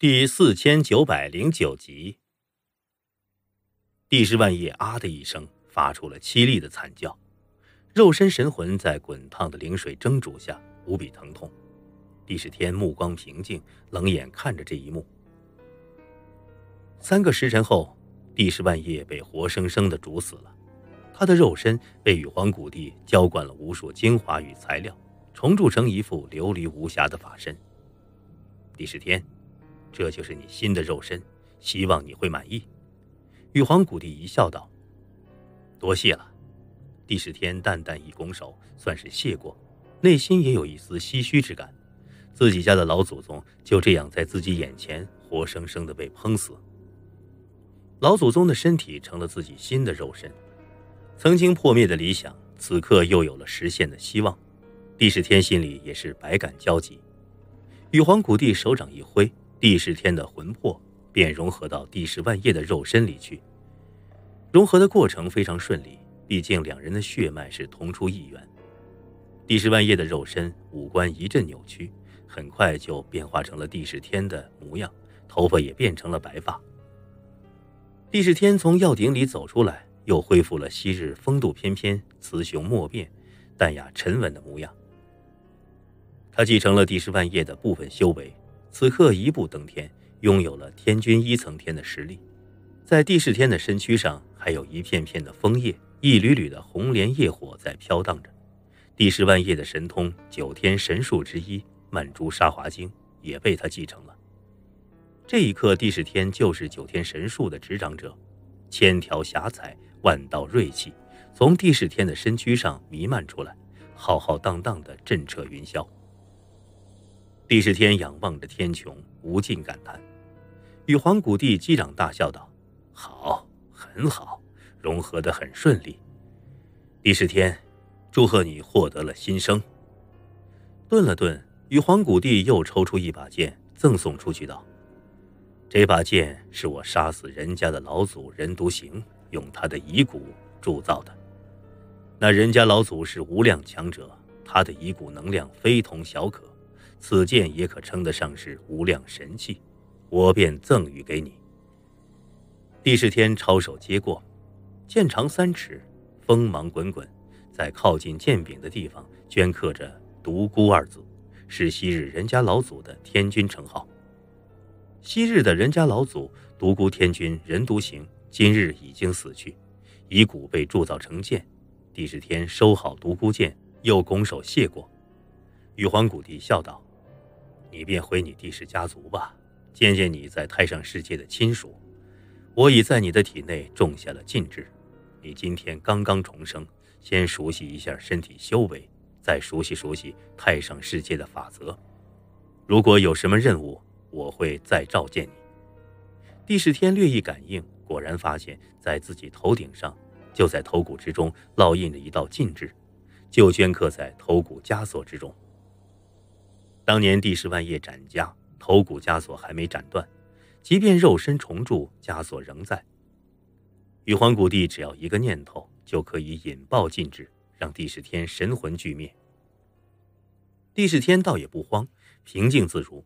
第四千九百零九集，帝释万叶啊的一声发出了凄厉的惨叫，肉身神魂在滚烫的灵水蒸煮下无比疼痛。帝释天目光平静，冷眼看着这一幕。三个时辰后，帝释万叶被活生生的煮死了，他的肉身被玉皇谷地浇灌了无数精华与材料，重铸成一副琉璃无瑕的法身。帝释天。这就是你新的肉身，希望你会满意。”玉皇谷地一笑道，“多谢了。”帝释天淡淡一拱手，算是谢过，内心也有一丝唏嘘之感。自己家的老祖宗就这样在自己眼前活生生的被烹死。老祖宗的身体成了自己新的肉身，曾经破灭的理想，此刻又有了实现的希望。帝释天心里也是百感交集。玉皇谷地手掌一挥。帝释天的魂魄便融合到帝释万叶的肉身里去。融合的过程非常顺利，毕竟两人的血脉是同出一源。帝释万叶的肉身五官一阵扭曲，很快就变化成了帝释天的模样，头发也变成了白发。帝释天从药鼎里走出来，又恢复了昔日风度翩翩、雌雄莫辨、淡雅沉稳的模样。他继承了帝释万叶的部分修为。此刻一步登天，拥有了天君一层天的实力，在帝释天的身躯上还有一片片的枫叶，一缕缕的红莲业火在飘荡着。帝释万叶的神通九天神术之一曼珠沙华经也被他继承了。这一刻，帝释天就是九天神术的执掌者，千条霞彩，万道锐气从帝释天的身躯上弥漫出来，浩浩荡荡的震彻云霄。帝释天仰望着天穹，无尽感叹。玉皇谷地击掌大笑道：“好，很好，融合的很顺利。”帝释天，祝贺你获得了新生。顿了顿，玉皇谷地又抽出一把剑，赠送出去道：“这把剑是我杀死人家的老祖任独行用他的遗骨铸造的。那人家老祖是无量强者，他的遗骨能量非同小可。”此剑也可称得上是无量神器，我便赠予给你。帝释天抄手接过，剑长三尺，锋芒滚滚，在靠近剑柄的地方镌刻着“独孤”二字，是昔日人家老祖的天君称号。昔日的人家老祖独孤天君任独行，今日已经死去，遗骨被铸造成剑。帝释天收好独孤剑，又拱手谢过。玉皇古帝笑道。你便回你帝释家族吧，见见你在太上世界的亲属。我已在你的体内种下了禁制，你今天刚刚重生，先熟悉一下身体修为，再熟悉熟悉太上世界的法则。如果有什么任务，我会再召见你。帝释天略一感应，果然发现，在自己头顶上，就在头骨之中烙印着一道禁制，就镌刻在头骨枷锁之中。当年帝释万叶斩家，头骨枷锁还没斩断，即便肉身重铸，枷锁仍在。玉皇谷帝只要一个念头，就可以引爆禁制，让帝释天神魂俱灭。帝释天倒也不慌，平静自如，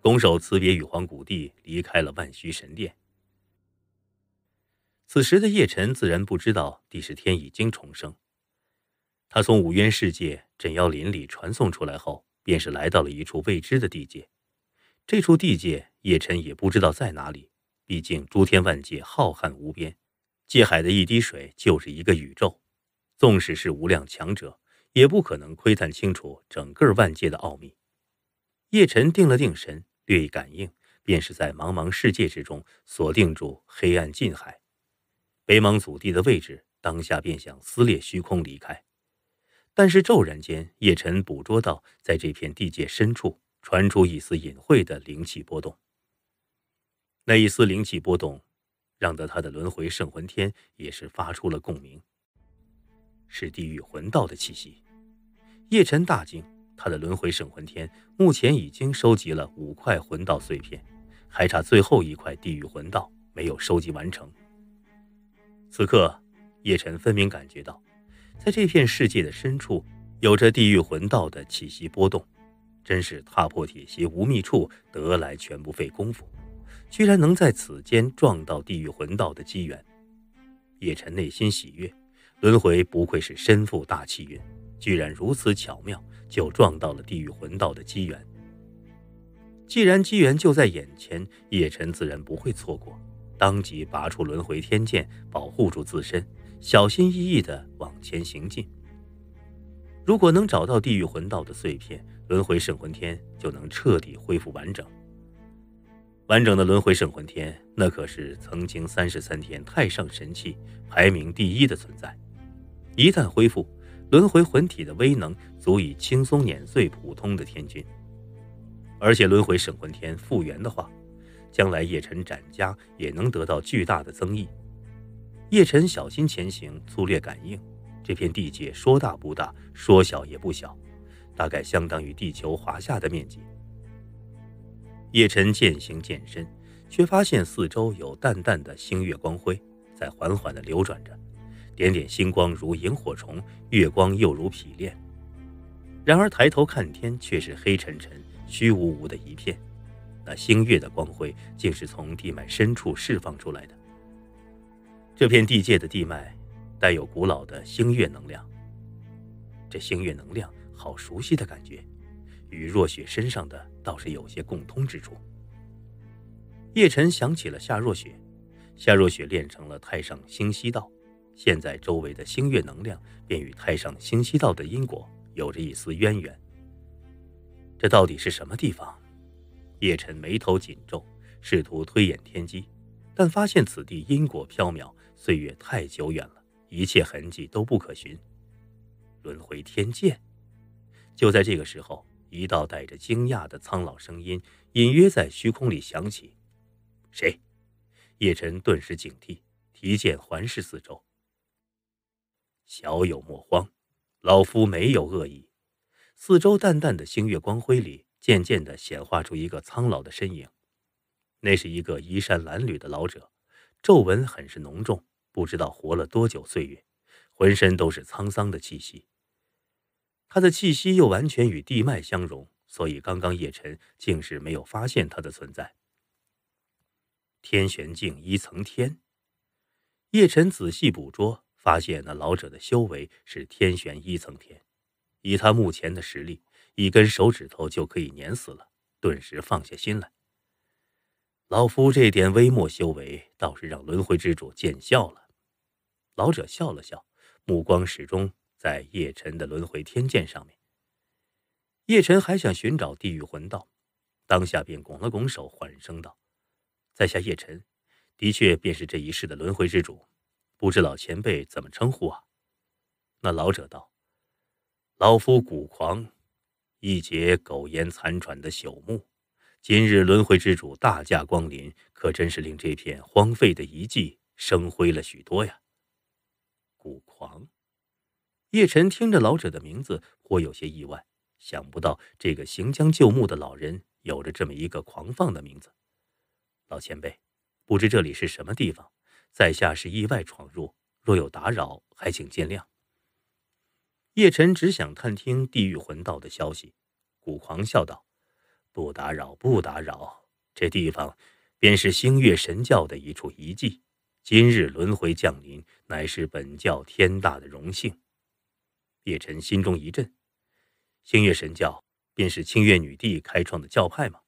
拱手辞别玉皇谷帝，离开了万虚神殿。此时的叶辰自然不知道帝释天已经重生，他从五渊世界镇妖林里传送出来后。便是来到了一处未知的地界，这处地界叶辰也不知道在哪里。毕竟诸天万界浩瀚无边，界海的一滴水就是一个宇宙，纵使是无量强者，也不可能窥探清楚整个万界的奥秘。叶辰定了定神，略一感应，便是在茫茫世界之中锁定住黑暗近海，北莽祖地的位置，当下便想撕裂虚空离开。但是骤然间，叶辰捕捉到，在这片地界深处传出一丝隐晦的灵气波动。那一丝灵气波动，让得他的轮回圣魂天也是发出了共鸣。是地狱魂道的气息。叶辰大惊，他的轮回圣魂天目前已经收集了五块魂道碎片，还差最后一块地狱魂道没有收集完成。此刻，叶辰分明感觉到。在这片世界的深处，有着地狱魂道的气息波动，真是踏破铁鞋无觅处，得来全不费工夫，居然能在此间撞到地狱魂道的机缘。叶辰内心喜悦，轮回不愧是身负大气运，居然如此巧妙，就撞到了地狱魂道的机缘。既然机缘就在眼前，叶辰自然不会错过，当即拔出轮回天剑，保护住自身，小心翼翼地往前行进。如果能找到地狱魂道的碎片，轮回圣魂天就能彻底恢复完整。完整的轮回圣魂天，那可是曾经三十三天太上神器，排名第一的存在。一旦恢复，轮回魂体的威能足以轻松碾碎普通的天君。而且轮回圣魂天复原的话，将来叶辰展家也能得到巨大的增益。叶辰小心前行，粗略感应，这片地界说大不大，说小也不小，大概相当于地球华夏的面积。叶晨渐行渐深，却发现四周有淡淡的星月光辉在缓缓地流转着，点点星光如萤火虫，月光又如匹练。然而抬头看天，却是黑沉沉、虚无无的一片。那星月的光辉，竟是从地脉深处释放出来的。这片地界的地脉，带有古老的星月能量。这星月能量，好熟悉的感觉。与若雪身上的倒是有些共通之处。叶晨想起了夏若雪，夏若雪练成了太上星息道，现在周围的星月能量便与太上星息道的因果有着一丝渊源。这到底是什么地方？叶晨眉头紧皱，试图推演天机，但发现此地因果缥缈，岁月太久远了，一切痕迹都不可寻。轮回天剑。就在这个时候。一道带着惊讶的苍老声音隐约在虚空里响起：“谁？”叶晨顿时警惕，提剑环视四周。小友莫慌，老夫没有恶意。四周淡淡的星月光辉里，渐渐的显化出一个苍老的身影。那是一个衣衫褴褛的老者，皱纹很是浓重，不知道活了多久岁月，浑身都是沧桑的气息。他的气息又完全与地脉相融，所以刚刚叶晨竟是没有发现他的存在。天玄境一层天，叶晨仔细捕捉，发现那老者的修为是天玄一层天。以他目前的实力，一根手指头就可以碾死了，顿时放下心来。老夫这点微末修为，倒是让轮回之主见笑了。老者笑了笑，目光始终。在叶辰的轮回天剑上面，叶辰还想寻找地狱魂道，当下便拱了拱手，缓声道：“在下叶辰，的确便是这一世的轮回之主，不知老前辈怎么称呼啊？”那老者道：“老夫古狂，一截苟延残喘的朽木，今日轮回之主大驾光临，可真是令这片荒废的遗迹生辉了许多呀。”古狂。叶晨听着老者的名字，颇有些意外，想不到这个行将就木的老人有着这么一个狂放的名字。老前辈，不知这里是什么地方，在下是意外闯入，若有打扰，还请见谅。叶晨只想探听地狱魂道的消息，古狂笑道：“不打扰，不打扰。这地方便是星月神教的一处遗迹，今日轮回降临，乃是本教天大的荣幸。”叶晨心中一震，星月神教便是清月女帝开创的教派吗？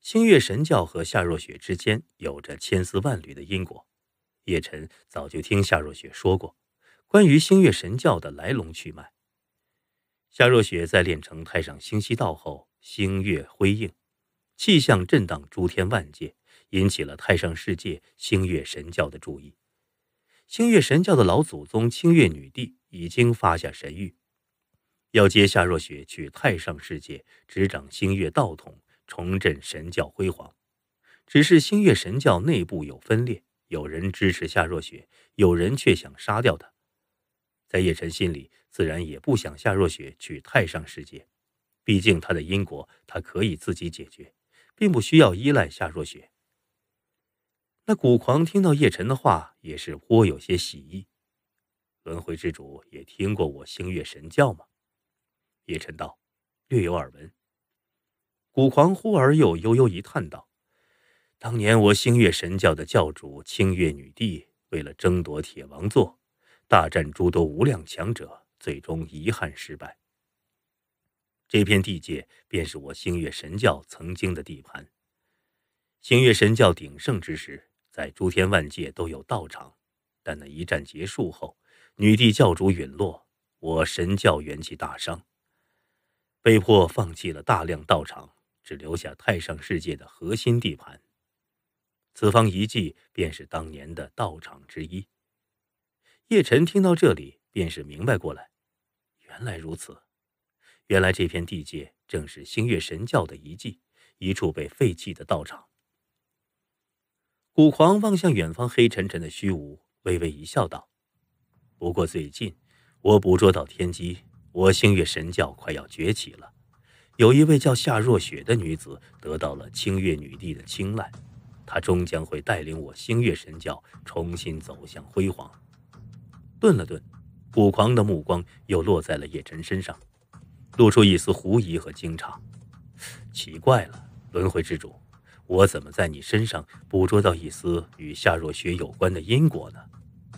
星月神教和夏若雪之间有着千丝万缕的因果。叶晨早就听夏若雪说过关于星月神教的来龙去脉。夏若雪在练成太上星息道后，星月辉映，气象震荡诸天万界，引起了太上世界星月神教的注意。星月神教的老祖宗清月女帝已经发下神谕，要接夏若雪去太上世界执掌星月道统，重振神教辉煌。只是星月神教内部有分裂，有人支持夏若雪，有人却想杀掉她。在叶晨心里，自然也不想夏若雪去太上世界，毕竟他的因果他可以自己解决，并不需要依赖夏若雪。那古狂听到叶晨的话，也是颇有些喜意。轮回之主也听过我星月神教吗？叶晨道：“略有耳闻。”古狂忽而又悠悠一叹道：“当年我星月神教的教主清月女帝，为了争夺铁王座，大战诸多无量强者，最终遗憾失败。这片地界便是我星月神教曾经的地盘。星月神教鼎盛之时，在诸天万界都有道场，但那一战结束后，女帝教主陨落，我神教元气大伤，被迫放弃了大量道场。”只留下太上世界的核心地盘。此方遗迹便是当年的道场之一。叶晨听到这里，便是明白过来，原来如此，原来这片地界正是星月神教的遗迹，一处被废弃的道场。古狂望向远方黑沉沉的虚无，微微一笑，道：“不过最近，我捕捉到天机，我星月神教快要崛起了。”有一位叫夏若雪的女子得到了清月女帝的青睐，她终将会带领我星月神教重新走向辉煌。顿了顿，古狂的目光又落在了叶晨身上，露出一丝狐疑和惊诧。奇怪了，轮回之主，我怎么在你身上捕捉到一丝与夏若雪有关的因果呢？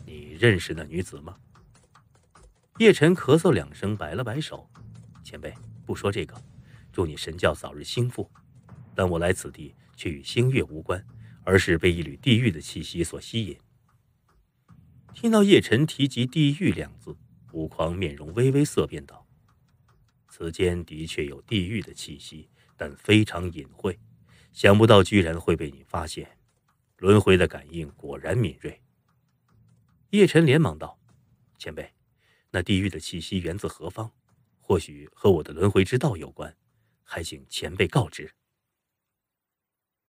你认识那女子吗？叶晨咳嗽两声，摆了摆手：“前辈，不说这个。”祝你神教早日兴复，但我来此地却与星月无关，而是被一缕地狱的气息所吸引。听到叶晨提及“地狱”两字，武狂面容微微色变道：“此间的确有地狱的气息，但非常隐晦，想不到居然会被你发现。轮回的感应果然敏锐。”叶晨连忙道：“前辈，那地狱的气息源自何方？或许和我的轮回之道有关。”还请前辈告知。